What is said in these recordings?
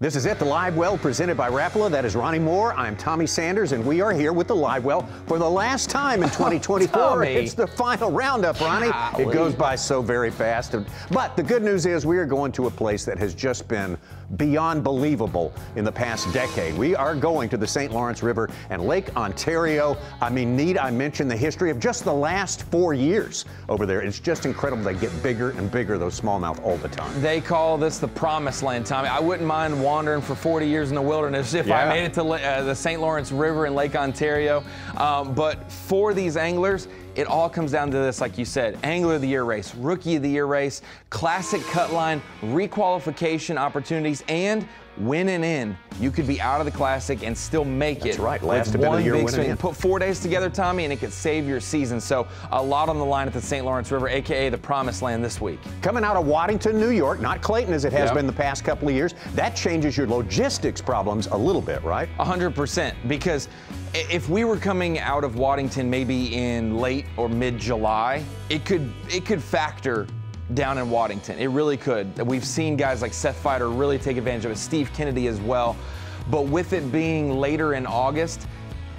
This is it, the Live Well presented by Rapala. That is Ronnie Moore. I'm Tommy Sanders, and we are here with the Live Well for the last time in 2024. Oh, it's the final roundup, Ronnie. Golly. It goes by so very fast. But the good news is we are going to a place that has just been beyond believable in the past decade. We are going to the St. Lawrence River and Lake Ontario. I mean, need I mention the history of just the last four years over there? It's just incredible. They get bigger and bigger, those smallmouth, all the time. They call this the promised land, Tommy. I wouldn't mind wandering for 40 years in the wilderness if Yeah. I made it to uh, the St. Lawrence River in Lake Ontario. Um, but for these anglers, it all comes down to this, like you said, Angler of the Year race, Rookie of the Year race, Classic Cut Line, requalification opportunities, and winning in. You could be out of the Classic and still make it. That's it. right. Last event of the year big winning swing. in. Put four days together, Tommy, and it could save your season. So a lot on the line at the St. Lawrence River, aka the Promised Land this week. Coming out of Waddington, New York, not Clayton as it has Yeah. been the past couple of years, that changes your logistics problems a little bit, right? 100% because i- if we were coming out of Waddington maybe in late or mid-July, it could it could factor down in Waddington. It really could. We've seen guys like Seth Feider really take advantage of it, Steve Kennedy as well. But with it being later in August,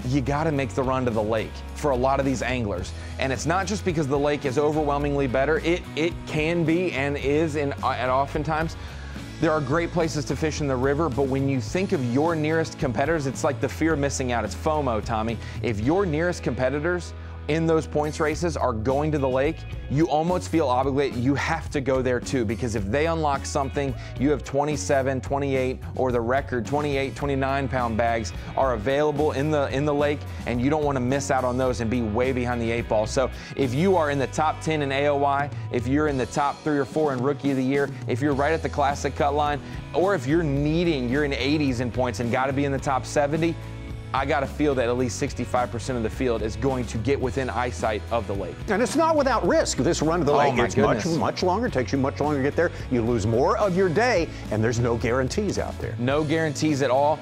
you got to make the run to the lake for a lot of these anglers. And it's not just because the lake is overwhelmingly better. It it can be and is in at oftentimes there are great places to fish in the river, but when you think of your nearest competitors, it's like the fear of missing out. It's FOMO, Tommy. If your nearest competitors in those points races are going to the lake, you almost feel obligated. You have to go there too, because if they unlock something, you have 27, 28, or the record 28, 29 pound bags are available in the in the lake, and you don't want to miss out on those and be way behind the eight ball. So if you are in the top 10 in AOY, if you're in the top three or four in Rookie of the Year, if you're right at the Classic cut line, or if you're needing, you're in 80s in points and got to be in the top 70. I got to feel that at least 65% of the field is going to get within eyesight of the lake. And it's not without risk. This run to the Oh, lake, it's much, much longer. Takes you much longer to get there. You lose more of your day, and there's no guarantees out there. No guarantees at all.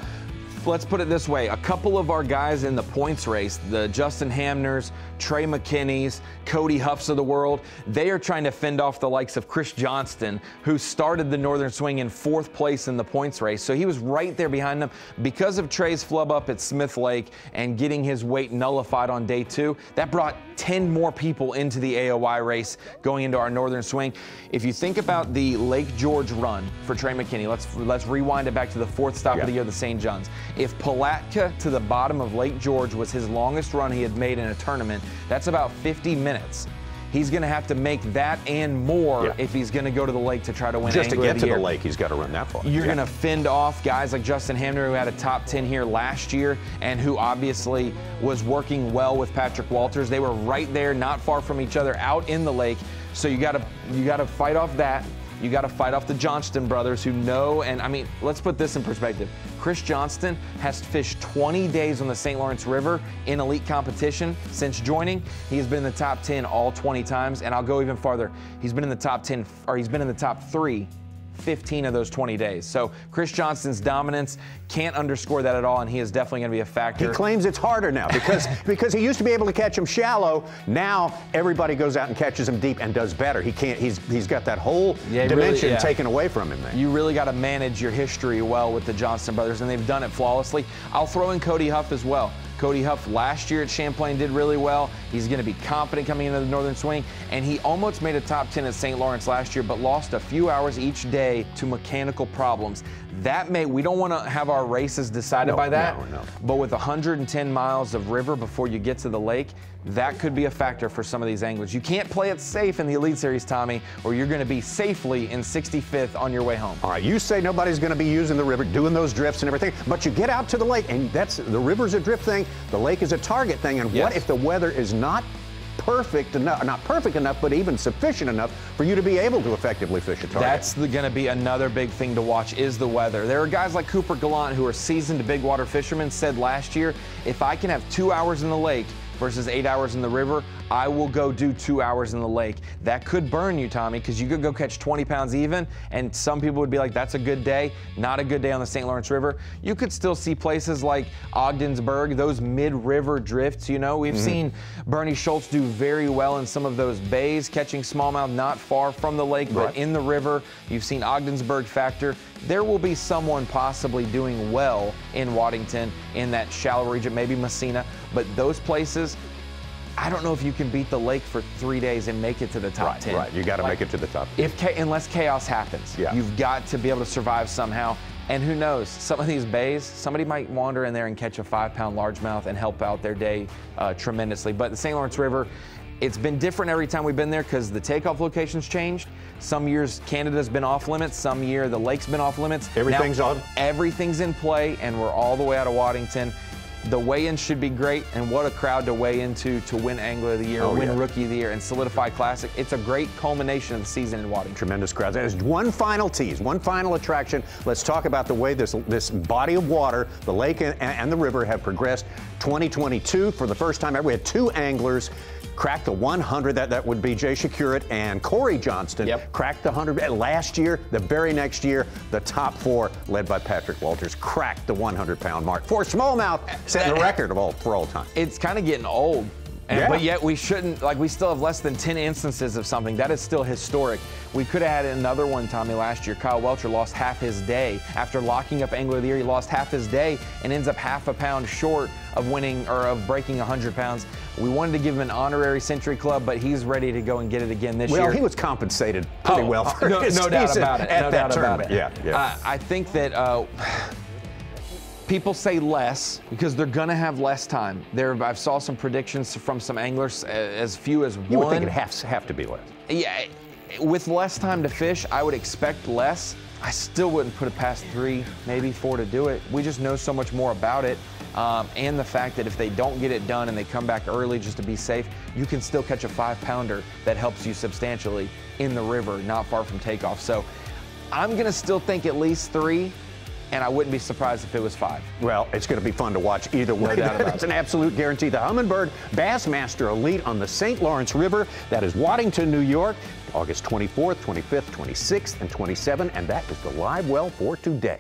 Let's put it this way a couple of our guys in the points race, the Justin Hamners, Trey McKinney's, Cody Huffs of the world, they are trying to fend off the likes of Chris Johnston, who started the Northern Swing in fourth place in the points race. So he was right there behind them. Because of Trey's flub up at Smith Lake and getting his weight nullified on day two, that brought 10 more people into the AOY race going into our Northern Swing. If you think about the Lake George run for Trey McKinney, let's let's rewind it back to the fourth stop Yeah. of the year, the St. John's. If Palatka to the bottom of Lake George was his longest run he had made in a tournament, that's about 50 minutes. He's going to have to make that and more Yeah. if he's going to go to the lake to try to win Just to Angler of get to Year. the lake, he's got to run that far. You're Yeah. going to fend off guys like Justin Hamner, who had a top 10 here last year and who obviously was working well with Patrick Walters. They were right there, not far from each other, out in the lake. So you got to you got to fight off that. You got to fight off the Johnston brothers who know. And I mean, let's put this in perspective. Chris Johnston has fished 20 days on the St. Lawrence River in elite competition since joining. He has been in the top 10 all 20 times, and I'll go even farther. He's been in the top 10, or he's been in the top three 15 of those 20 days. So Chris Johnston's dominance can't underscore that at all, and he is definitely going to be a factor. He claims it's harder now because because he used to be able to catch him shallow. Now everybody goes out and catches him deep and does better. He can't. He's he's got that whole Yeah, he really- dimension yeah. taken away from him. Man. you really got to manage your history well with the Johnston brothers, and they've done it flawlessly. I'll throw in Cody Huff as well. Cody Huff last year at Champlain did really well. He's going to be confident coming into the Northern Swing, and he almost made a top 10 at St. Lawrence last year, but lost a few hours each day to mechanical problems. That may we don't want to have our races decided No, by that. no, no. But with 110 miles of river before you get to the lake, that could be a factor for some of these anglers. You can't play it safe in the Elite Series, Tommy, or you're going to be safely in 65th on your way home. All right, you say nobody's going to be using the river, doing those drifts and everything, but you get out to the lake, and that's the river's a drift thing, the lake is a target thing, and what if the weather is not perfect enough, not perfect enough, but even sufficient enough for you to be able to effectively fish a target? That's going to be another big thing to watch is the weather. There are guys like Cooper Gallant who are seasoned big water fishermen said last year, if I can have two hours in the lake versus eight hours in the river, I will go do two hours in the lake. That could burn you, Tommy, because you could go catch 20 pounds even, and some people would be like, that's a good day. Not a good day on the St. Lawrence River. You could still see places like Ogdensburg, those mid-river drifts, you know. We've mm-hmm. seen Bernie Schultz do very well in some of those bays, catching smallmouth not far from the lake, right. but in the river. You've seen Ogdensburg factor. There will be someone possibly doing well in Waddington in that shallow region, maybe Massena, but those places, I don't know if you can beat the lake for three days and make it to the top right, 10. Right, you got to like, make it to the top. If unless chaos happens, yeah. you've got to be able to survive somehow. And who knows, some of these bays, somebody might wander in there and catch a five pound largemouth and help out their day uh, tremendously. But the St. Lawrence River, it's been different every time we've been there because the takeoff locations changed. Some years Canada's been off limits. Some year the lake's been off limits. Everything's now, on. Everything's in play, and we're all the way out of Waddington. The weigh-in should be great, and what a crowd to weigh into to win Angler of the Year, oh, win yeah. Rookie of the Year, and solidify Classic. It's a great culmination of the season in Waddington. Tremendous crowds. There's one final tease, one final attraction. Let's talk about the way this this body of water, the lake and, and the river, have progressed. 2022, for the first time ever, we had two anglers cracked the 100. That, that would be Jay Przekurat and Cory Johnston. Yep. Cracked the 100. Last year, the very next year, the top four, led by Patrick Walters, cracked the 100 pound mark. For smallmouth, setting the record of all for all time. It's kind of getting old. And, yeah. But yet we shouldn't, like, we still have less than 10 instances of something. That is still historic. We could have had another one, Tommy, last year. Kyle Welcher lost half his day. After locking up Angler of the Year, he lost half his day and ends up half a pound short of winning or of breaking 100 pounds. We wanted to give him an honorary Century Club, but he's ready to go and get it again this well, year. Well, he was compensated pretty oh, well for uh, no, his no doubt about it. At no that doubt tournament. About it. Yeah, yeah. Uh, I think that. Uh, people say less because they're going to have less time. There, I've saw some predictions from some anglers as few as you one. would think it has have to be less. Yeah, with less time to fish, I would expect less. I still wouldn't put it past three, maybe four to do it. We just know so much more about it. Um, and the fact that if they don't get it done and they come back early just to be safe, you can still catch a five pounder that helps you substantially in the river, not far from takeoff. So I'm going to still think at least three and I wouldn't be surprised if it was five. Well, it's going to be fun to watch either way. No doubt about It's an absolute guarantee. The Humminbird Bassmaster Elite on the St. Lawrence River. That is Waddington, New York, August 24th, 25th, 26th, and 27th. And that is the live well for today.